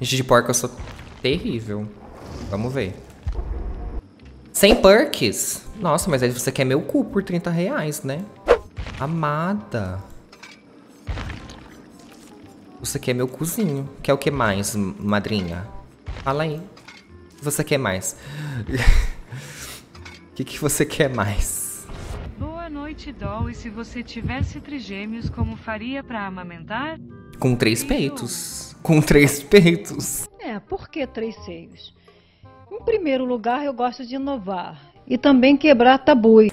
Gente, de porco eu sou terrível. Vamos ver. Sem perks? Nossa, mas aí você quer meu cu por 30 reais, né? Amada. Você quer meu cozinho. Quer o que mais, madrinha? Fala aí. Você quer mais? O que, que você quer mais? Boa noite, Doll. E se você tivesse trigêmeos, como faria pra amamentar? Com três peitos. Com três peitos. É, por que três seios? Em primeiro lugar, eu gosto de inovar. E também quebrar tabus.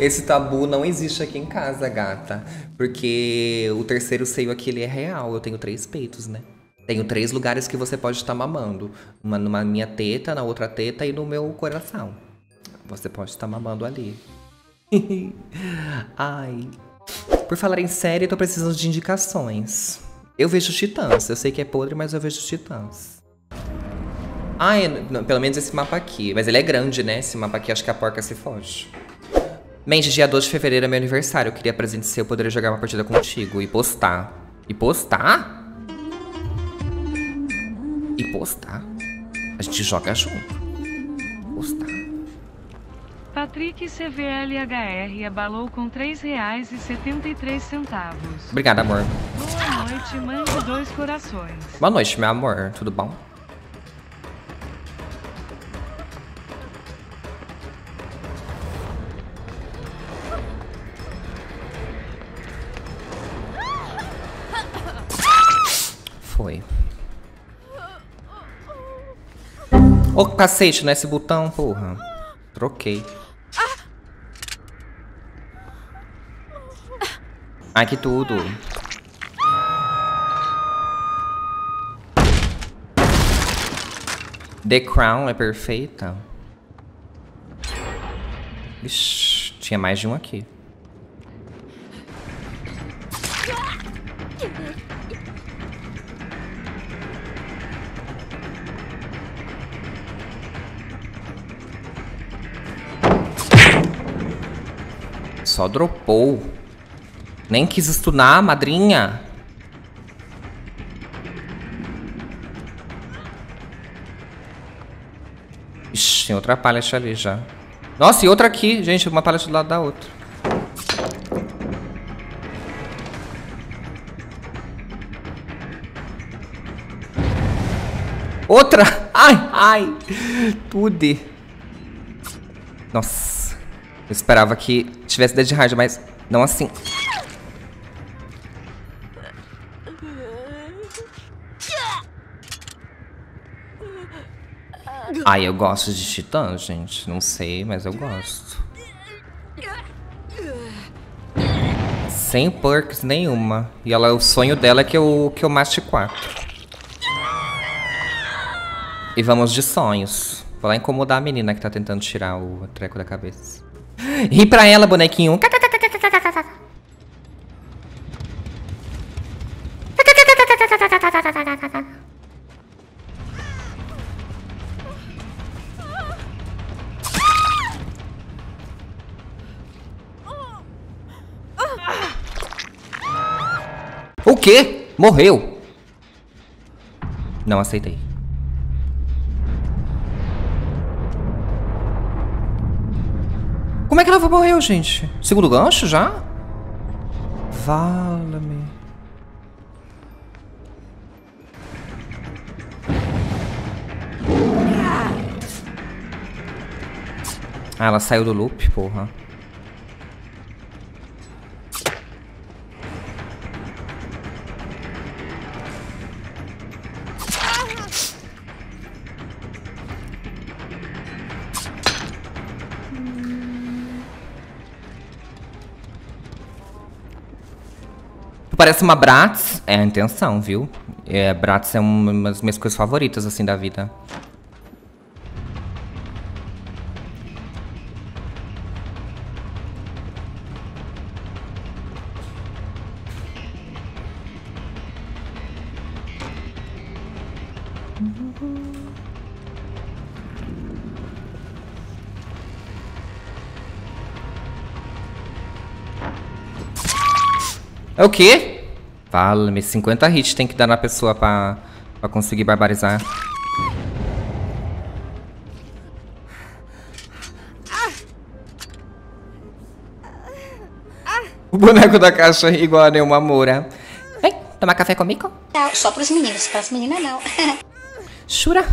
Esse tabu não existe aqui em casa, gata. Porque o terceiro seio aqui ele é real. Eu tenho três peitos, né? Tenho três lugares que você pode estar mamando. Uma numa minha teta, na outra teta e no meu coração. Você pode estar mamando ali. Ai. Por falar em série, eu tô precisando de indicações. Eu vejo Titãs. Eu sei que é podre, mas eu vejo Titãs. Ah, é, não, pelo menos esse mapa aqui. Mas ele é grande, né? Esse mapa aqui, acho que a porca se foge. Mente, dia 12 de fevereiro é meu aniversário. Eu queria presente seu, eu poderia jogar uma partida contigo e postar. E postar? E postar. A gente joga junto. Postar. Patrick CVLHR abalou com R$ 3,73. Obrigada, amor. Boa noite, mãe de dois corações. Boa noite, meu amor. Tudo bom? Foi. Ô, cacete, não é botão, porra. Troquei. Ai, que tudo. The Crown é perfeita. Ixi, tinha mais de um aqui. Só dropou. Nem quis stunar, madrinha. Ixi, tem outra pallet ali já. Nossa, e outra aqui, gente. Uma pallet do lado da outra. Outra! Ai, ai! Pude. Nossa. Eu esperava que tivesse Dead Hard, mas não assim. Ai, eu gosto de Titã, gente. Não sei, mas eu gosto. Sem perks nenhuma. E ela, o sonho dela é que eu, que eu mate 4. E vamos de sonhos. Vou lá incomodar a menina que tá tentando tirar o treco da cabeça. Ri pra ela, bonequinho. Quê? Morreu. Não aceitei. Como é que ela morreu, gente? Segundo gancho já? Vala-me. Ah, ela saiu do loop, porra. Parece uma Bratz. É a intenção, viu? É, Bratz é uma das minhas coisas favoritas, assim, da vida. É o quê? Fala-me, 50 hits tem que dar na pessoa pra, Pra conseguir barbarizar. O boneco da caixa é igual a Neuma Moura. Vem, tomar café comigo? Não, só pros meninos, pras meninas não. Jura?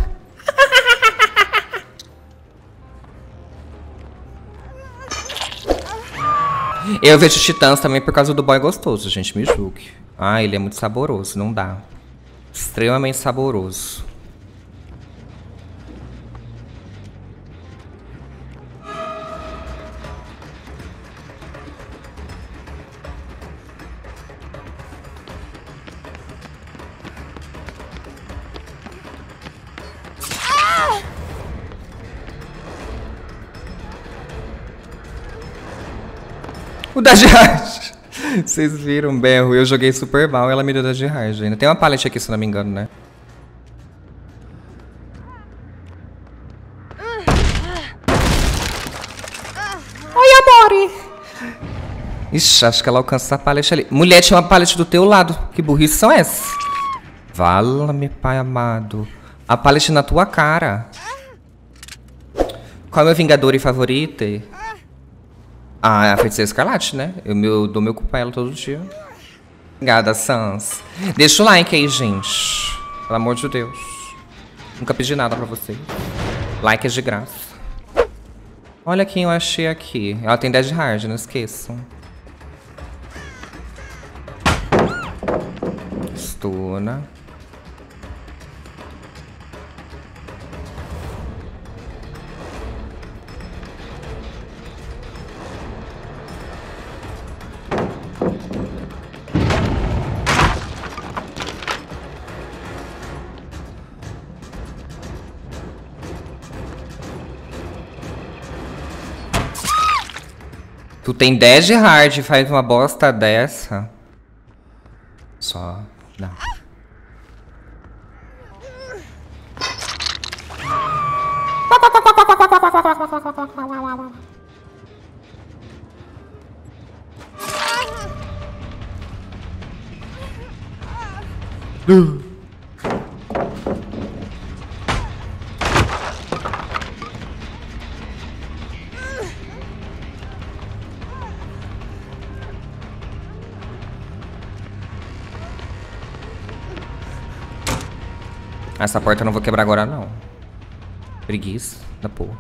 Eu vejo Titãs também por causa do boy gostoso, gente, me julgue. Ah, ele é muito saboroso, não dá. Extremamente saboroso. O da Jihad. Vocês viram, berro. Eu joguei super mal e ela me deu da Jihad ainda. Tem uma palette aqui, se não me engano, né? Oi, amore! Ixi, acho que ela alcança a palette ali. Mulher, tinha uma palette do teu lado. Que burrice são essas? Vala-me, pai amado. A palette na tua cara. Qual é o meu vingador e favorito? Ah, a feiticeira escarlate, né? Eu meu, dou meu cu pra ela todo dia. Obrigada, Sans. Deixa o like aí, gente. Pelo amor de Deus. Nunca pedi nada pra vocês. Like é de graça. Olha quem eu achei aqui. Ela tem 10 de hard, não esqueçam. Stuna. Tu tem 10 de hard e faz uma bosta dessa. Só. Não. Essa porta eu não vou quebrar agora, não. Preguiça da porra.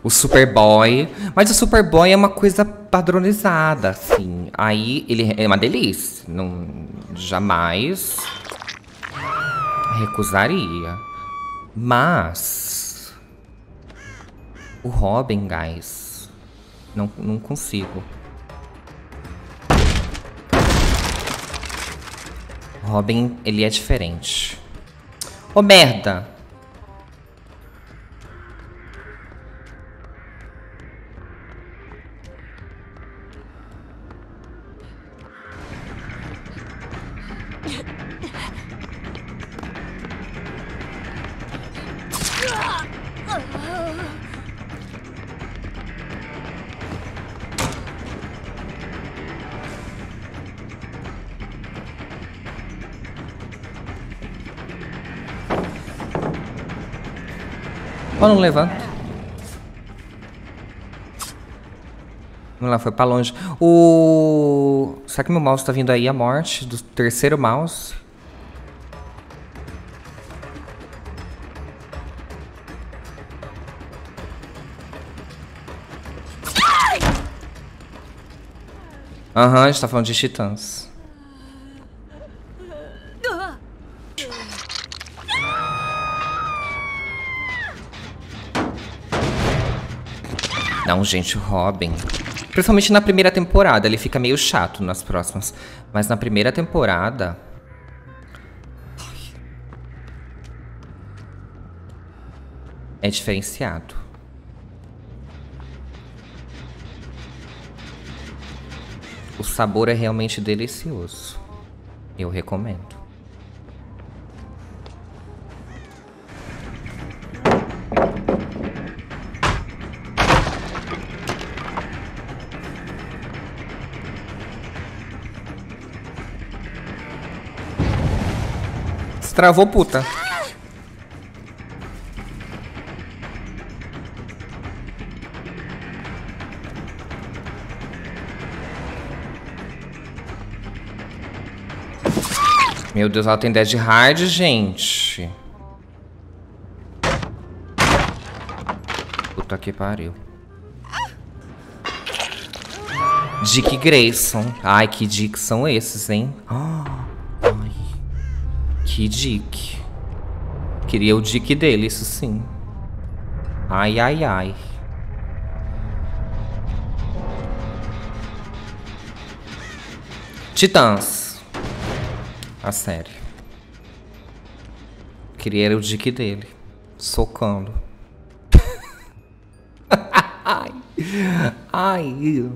O Superboy. Mas o Superboy é uma coisa padronizada, assim. Aí ele é uma delícia. Não, jamais recusaria. Mas. O Robin, guys. Não, não consigo. Robin, ele é diferente. Ô, merda! Ou não levanta? Vamos lá, foi pra longe. O... Será que meu mouse tá vindo aí? A morte do terceiro mouse? Aham, a gente tá falando de titãs. Não, gente, Robin. Principalmente na primeira temporada, ele fica meio chato nas próximas. Mas na primeira temporada. É diferenciado. O sabor é realmente delicioso. Eu recomendo. Destravou, puta. Meu Deus, ela tem 10 de hard, gente. Puta que pariu. Dick Grayson. Ai, que Dick são esses, hein? Ai, que Dick. Queria o Dick dele, isso sim. Ai, ai, ai. Titãs. A série. Queria era o dick dele. Socando. ai. Ai.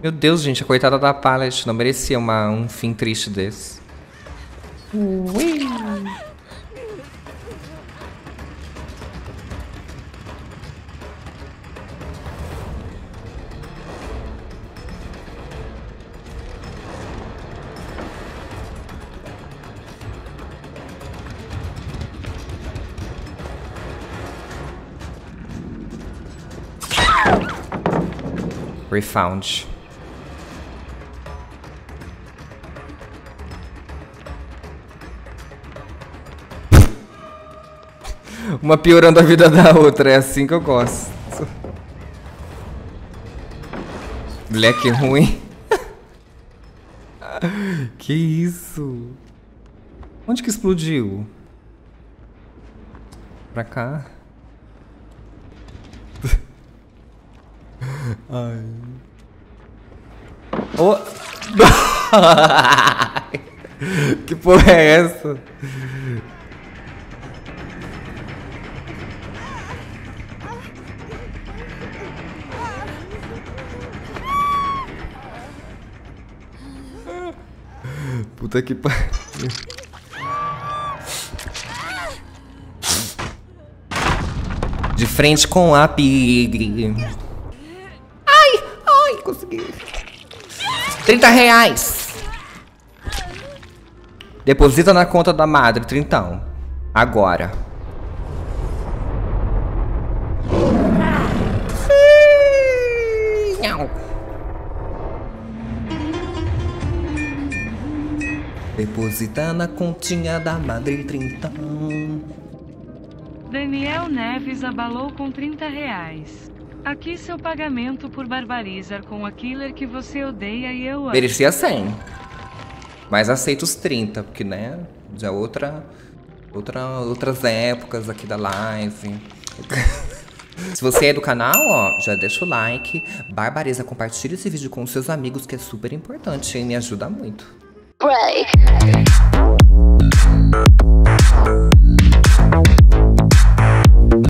Meu Deus, gente, a coitada da Pallet não merecia uma, um fim triste desse. Ui. Refound. Uma piorando a vida da outra, é assim que eu gosto. Moleque ruim. que isso? Onde que explodiu? Pra cá? Ai. Oh. que porra é essa? Puta que pariu. De frente com a pig. Ai, ai, consegui. 30 reais. Deposita na conta da madre, trintão. Agora. Deposita na continha da madre, trintão. Daniel Neves abalou com 30 reais. Aqui seu pagamento por barbarizar com a killer que você odeia e eu amo. Merecia 100. Mas aceito os 30, porque, né? Já outra, outra, outras épocas aqui da live. Se você é do canal, ó, já deixa o like, barbariza, compartilha esse vídeo com seus amigos, que é super importante e me ajuda muito. break.